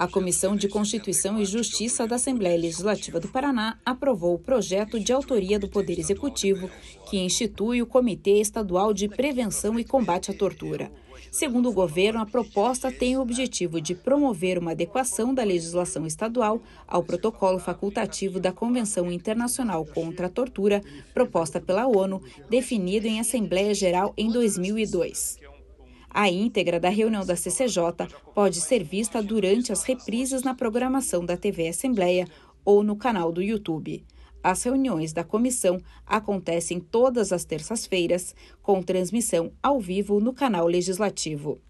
A Comissão de Constituição e Justiça da Assembleia Legislativa do Paraná aprovou o projeto de autoria do Poder Executivo que institui o Comitê Estadual de Prevenção e Combate à Tortura. Segundo o governo, a proposta tem o objetivo de promover uma adequação da legislação estadual ao protocolo facultativo da Convenção Internacional contra a Tortura, proposta pela ONU, definido em Assembleia Geral em 2002. A íntegra da reunião da CCJ pode ser vista durante as reprises na programação da TV Assembleia ou no canal do YouTube. As reuniões da comissão acontecem todas as terças-feiras, com transmissão ao vivo no canal legislativo.